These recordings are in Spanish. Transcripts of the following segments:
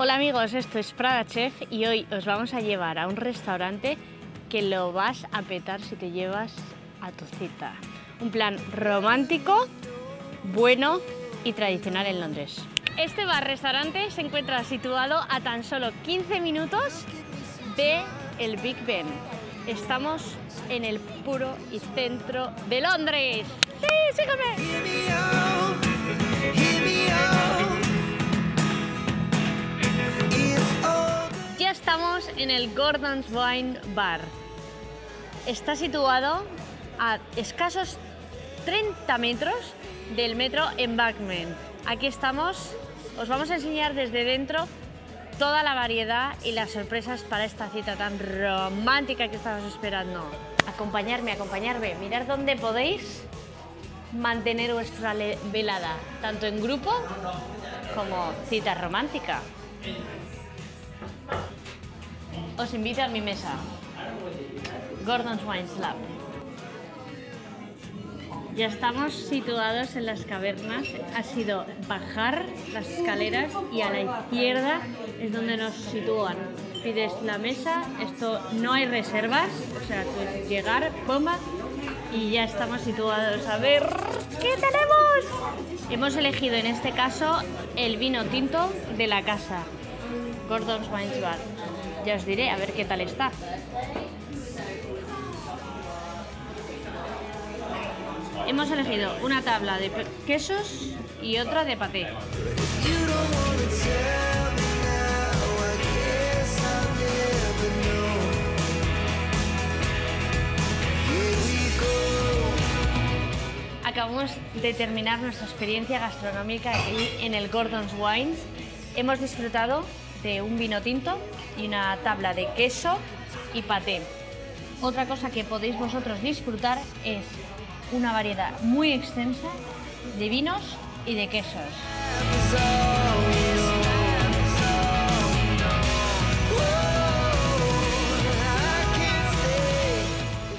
Hola amigos, esto es Prada Chef y hoy os vamos a llevar a un restaurante que lo vas a petar si te llevas a tu cita. Un plan romántico, bueno y tradicional en Londres. Este bar-restaurante se encuentra situado a tan solo 15 minutos de el Big Ben. Estamos en el puro y centro de Londres. ¡Sí, síganme! En el Gordon's Wine Bar. Está situado a escasos 30 metros del metro Embankment. Aquí estamos, os vamos a enseñar desde dentro toda la variedad y las sorpresas para esta cita tan romántica que estamos esperando. Acompañarme, acompañarme, mirar dónde podéis mantener vuestra velada, tanto en grupo como cita romántica. Os invito a mi mesa, Gordon's Wine Lab. Ya estamos situados en las cavernas. Ha sido bajar las escaleras y a la izquierda es donde nos sitúan. Pides la mesa, esto no hay reservas, o sea, tú llegar, bomba, y ya estamos situados. A ver, ¿qué tenemos? Hemos elegido en este caso el vino tinto de la casa, Gordon's Wine Bar. Ya os diré a ver qué tal está. Hemos elegido una tabla de quesos y otra de paté. Acabamos de terminar nuestra experiencia gastronómica aquí en el Gordon's Wines. Hemos disfrutado de un vino tinto y una tabla de queso y paté. Otra cosa que podéis vosotros disfrutar es una variedad muy extensa de vinos y de quesos.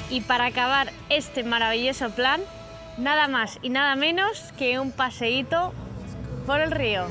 Y para acabar este maravilloso plan, nada más y nada menos que un paseíto por el río.